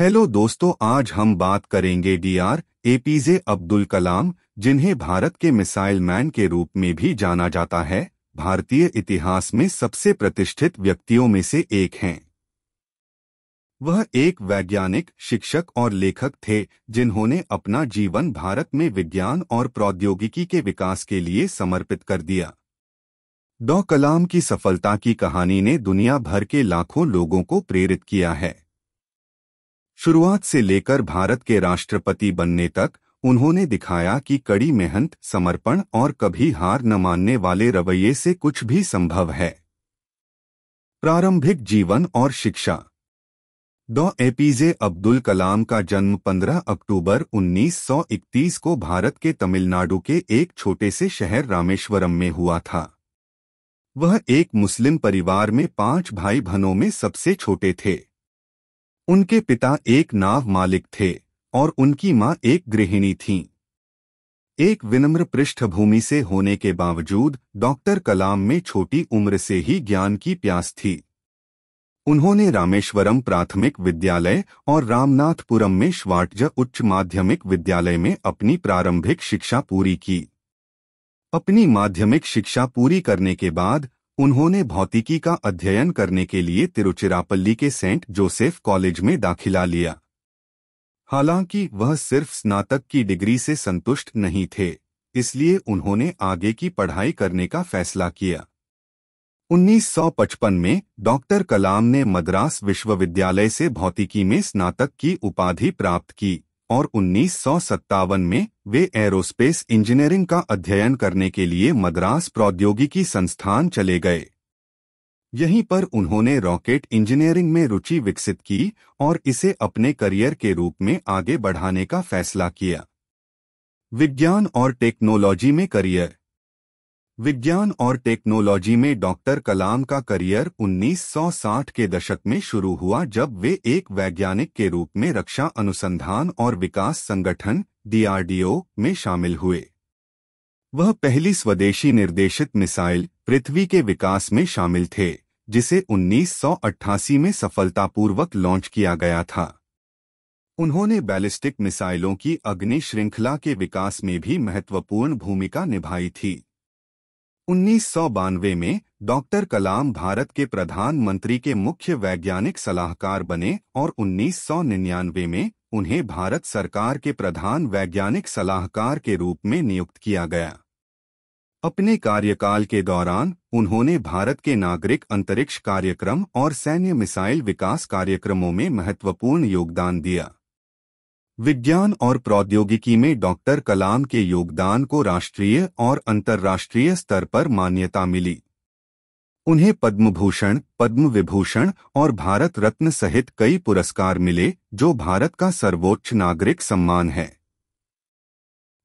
Hello दोस्तों, आज हम बात करेंगे डीआर एपीजे अब्दुल कलाम जिन्हें भारत के मिसाइल मैन के रूप में भी जाना जाता है। भारतीय इतिहास में सबसे प्रतिष्ठित व्यक्तियों में से एक हैं। वह एक वैज्ञानिक, शिक्षक और लेखक थे, जिन्होंने अपना जीवन भारत में विज्ञान और प्रौद्योगिकी के विकास के लिए समर्पित कर दिया। डॉ. कलाम की सफलता की कहानी ने दुनिया भर के लाखों लोगों को प्रेरित किया है। शुरुआत से लेकर भारत के राष्ट्रपति बनने तक, उन्होंने दिखाया कि कड़ी मेहनत, समर्पण और कभी हार न मानने वाले रवैये से कुछ भी संभव है। प्रारंभिक जीवन और शिक्षा। डॉ. एपीजे अब्दुल कलाम का जन्म 15 अक्टूबर 1931 को भारत के तमिलनाडु के एक छोटे से शहर रामेश्वरम में हुआ था। वह एक मुस्लिम परिवार में पाँच भाई बहनों में सबसे छोटे थे। उनके पिता एक नाव मालिक थे और उनकी माँ एक गृहिणी थीं। एक विनम्र पृष्ठभूमि से होने के बावजूद डॉक्टर कलाम में छोटी उम्र से ही ज्ञान की प्यास थी उन्होंने रामेश्वरम प्राथमिक विद्यालय और रामनाथपुरम में श्वाटज उच्च माध्यमिक विद्यालय में अपनी प्रारंभिक शिक्षा पूरी की अपनी माध्यमिक शिक्षा पूरी करने के बाद उन्होंने भौतिकी का अध्ययन करने के लिए तिरुचिरापल्ली के सेंट जोसेफ कॉलेज में दाखिला लिया। हालाँकि वह सिर्फ़ स्नातक की डिग्री से संतुष्ट नहीं थे, इसलिए उन्होंने आगे की पढ़ाई करने का फैसला किया। 1955 में डॉक्टर कलाम ने मद्रास विश्वविद्यालय से भौतिकी में स्नातक की उपाधि प्राप्त की। और उन्नीस सौ सत्तावन में वे एरोस्पेस इंजीनियरिंग का अध्ययन करने के लिए मद्रास प्रौद्योगिकी संस्थान चले गए। यहीं पर उन्होंने रॉकेट इंजीनियरिंग में रुचि विकसित की और इसे अपने करियर के रूप में आगे बढ़ाने का फैसला किया। विज्ञान और टेक्नोलॉजी में करियर विज्ञान और टेक्नोलॉजी में डॉक्टर कलाम का करियर 1960 के दशक में शुरू हुआ जब वे एक वैज्ञानिक के रूप में रक्षा अनुसंधान और विकास संगठन डीआरडीओ में शामिल हुए। वह पहली स्वदेशी निर्देशित मिसाइल, पृथ्वी के विकास में शामिल थे, जिसे 1988 में सफलतापूर्वक लॉन्च किया गया था। उन्होंने बैलिस्टिक मिसाइलों की अग्नि श्रृंखला के विकास में भी महत्वपूर्ण भूमिका निभाई थी। उन्नीस सौ बानवे में, डॉक्टर कलाम भारत के प्रधानमंत्री के मुख्य वैज्ञानिक सलाहकार बने और 1999 में, उन्हें भारत सरकार के प्रधान वैज्ञानिक सलाहकार के रूप में नियुक्त किया गया। अपने कार्यकाल के दौरान, उन्होंने भारत के नागरिक अंतरिक्ष कार्यक्रम और सैन्य मिसाइल विकास कार्यक्रमों में महत्वपूर्ण योगदान दिया। विज्ञान और प्रौद्योगिकी में डॉक्टर कलाम के योगदान को राष्ट्रीय और अंतर्राष्ट्रीय स्तर पर मान्यता मिली। उन्हें पद्म भूषण पद्म विभूषण और भारत रत्न सहित कई पुरस्कार मिले, जो भारत का सर्वोच्च नागरिक सम्मान है।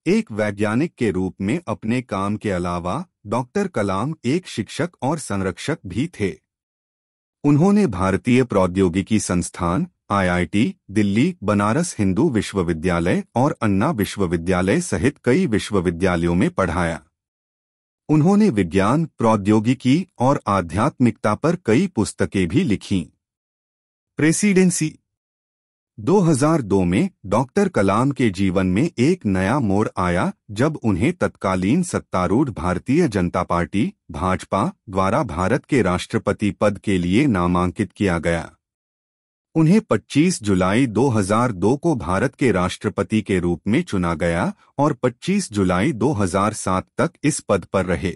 एक वैज्ञानिक के रूप में अपने काम के अलावा, डॉक्टर कलाम एक शिक्षक और संरक्षक भी थे। उन्होंने भारतीय प्रौद्योगिकी संस्थान आईआईटी, दिल्ली, बनारस हिंदू विश्वविद्यालय और अन्ना विश्वविद्यालय सहित कई विश्वविद्यालयों में पढ़ाया। उन्होंने विज्ञान, प्रौद्योगिकी और आध्यात्मिकता पर कई पुस्तकें भी लिखीं। प्रेसिडेंसी। 2002 में डॉक्टर कलाम के जीवन में एक नया मोड़ आया, जब उन्हें तत्कालीन सत्तारूढ़ भारतीय जनता पार्टी, भाजपा, द्वारा भारत के राष्ट्रपति पद के लिए नामांकित किया गया। उन्हें 25 जुलाई 2002 को भारत के राष्ट्रपति के रूप में चुना गया और 25 जुलाई 2007 तक इस पद पर रहे।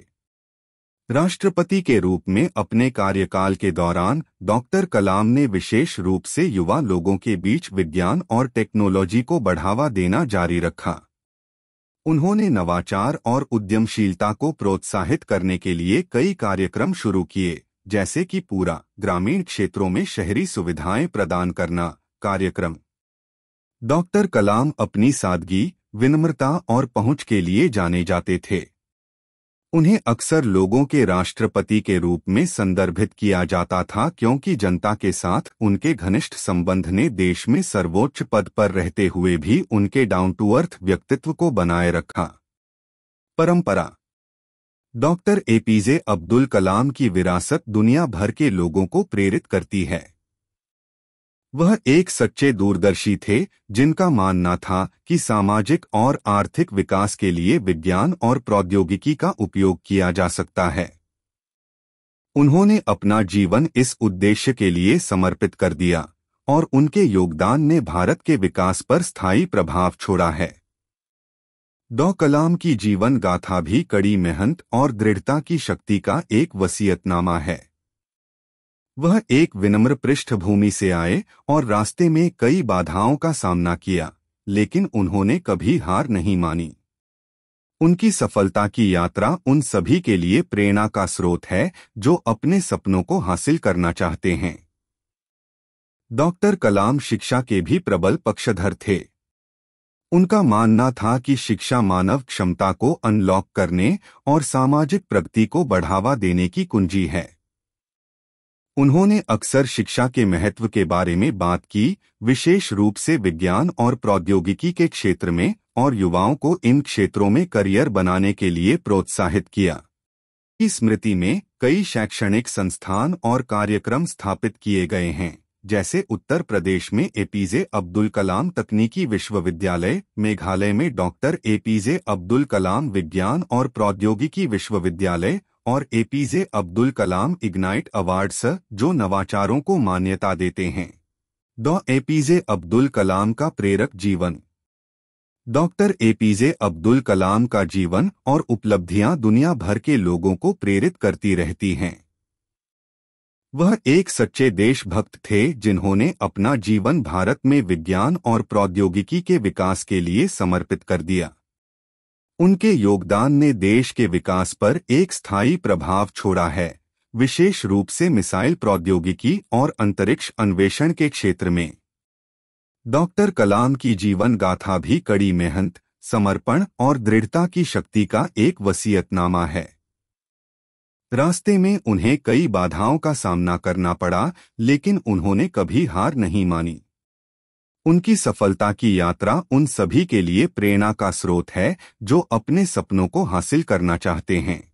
राष्ट्रपति के रूप में अपने कार्यकाल के दौरान डॉक्टर कलाम ने विशेष रूप से युवा लोगों के बीच विज्ञान और टेक्नोलॉजी को बढ़ावा देना जारी रखा। उन्होंने नवाचार और उद्यमशीलता को प्रोत्साहित करने के लिए कई कार्यक्रम शुरू किए। जैसे कि पूरा ग्रामीण क्षेत्रों में शहरी सुविधाएँ प्रदान करना कार्यक्रम। डॉक्टर कलाम अपनी सादगी, विनम्रता और पहुँच के लिए जाने जाते थे। उन्हें अक्सर लोगों के राष्ट्रपति के रूप में संदर्भित किया जाता था क्योंकि जनता के साथ उनके घनिष्ठ संबंध ने देश में सर्वोच्च पद पर रहते हुए भी उनके डाउन टू अर्थ व्यक्तित्व को बनाए रखा। परंपरा डॉक्टर एपीजे अब्दुल कलाम की विरासत दुनिया भर के लोगों को प्रेरित करती है। वह एक सच्चे दूरदर्शी थे, जिनका मानना था कि सामाजिक और आर्थिक विकास के लिए विज्ञान और प्रौद्योगिकी का उपयोग किया जा सकता है। उन्होंने अपना जीवन इस उद्देश्य के लिए समर्पित कर दिया और उनके योगदान ने भारत के विकास पर स्थायी प्रभाव छोड़ा है। डॉ कलाम की जीवन गाथा भी कड़ी मेहनत और दृढ़ता की शक्ति का एक वसीयतनामा है। वह एक विनम्र पृष्ठभूमि से आए और रास्ते में कई बाधाओं का सामना किया, लेकिन उन्होंने कभी हार नहीं मानी। उनकी सफलता की यात्रा उन सभी के लिए प्रेरणा का स्रोत है जो अपने सपनों को हासिल करना चाहते हैं। डॉक्टर कलाम शिक्षा के भी प्रबल पक्षधर थे। उनका मानना था कि शिक्षा मानव क्षमता को अनलॉक करने और सामाजिक प्रगति को बढ़ावा देने की कुंजी है। उन्होंने अक्सर शिक्षा के महत्व के बारे में बात की, विशेष रूप से विज्ञान और प्रौद्योगिकी के क्षेत्र में और युवाओं को इन क्षेत्रों में करियर बनाने के लिए प्रोत्साहित किया। इस स्मृति में कई शैक्षणिक संस्थान और कार्यक्रम स्थापित किए गए हैं। जैसे उत्तर प्रदेश में एपीजे अब्दुल कलाम तकनीकी विश्वविद्यालय, मेघालय में डॉक्टर एपीजे अब्दुल कलाम विज्ञान और प्रौद्योगिकी विश्वविद्यालय और APJ Abdul Kalam ignite awards जो नवाचारों को मान्यता देते हैं। डॉ. एपीजे अब्दुल कलाम का प्रेरक जीवन। डॉक्टर एपीजे अब्दुल कलाम का जीवन और उपलब्धियाँ दुनिया भर के लोगों को प्रेरित करती रहती हैं। वह एक सच्चे देशभक्त थे जिन्होंने अपना जीवन भारत में विज्ञान और प्रौद्योगिकी के विकास के लिए समर्पित कर दिया। उनके योगदान ने देश के विकास पर एक स्थायी प्रभाव छोड़ा है, विशेष रूप से मिसाइल प्रौद्योगिकी और अंतरिक्ष अन्वेषण के क्षेत्र में। डॉक्टर कलाम की जीवन गाथा भी कड़ी मेहनत, समर्पण और दृढ़ता की शक्ति का एक वसीयतनामा है। रास्ते में उन्हें कई बाधाओं का सामना करना पड़ा, लेकिन उन्होंने कभी हार नहीं मानी। उनकी सफलता की यात्रा उन सभी के लिए प्रेरणा का स्रोत है, जो अपने सपनों को हासिल करना चाहते हैं।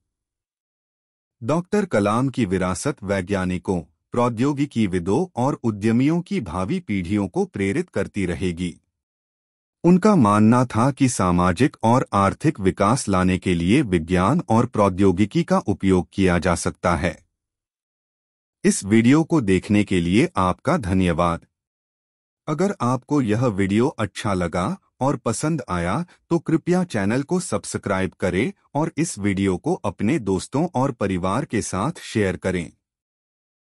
डॉक्टर कलाम की विरासत वैज्ञानिकों, प्रौद्योगिकी विदों और उद्यमियों की भावी पीढ़ियों को प्रेरित करती रहेगी। उनका मानना था कि सामाजिक और आर्थिक विकास लाने के लिए विज्ञान और प्रौद्योगिकी का उपयोग किया जा सकता है। इस वीडियो को देखने के लिए आपका धन्यवाद। अगर आपको यह वीडियो अच्छा लगा और पसंद आया तो कृपया चैनल को सब्सक्राइब करें और इस वीडियो को अपने दोस्तों और परिवार के साथ शेयर करें।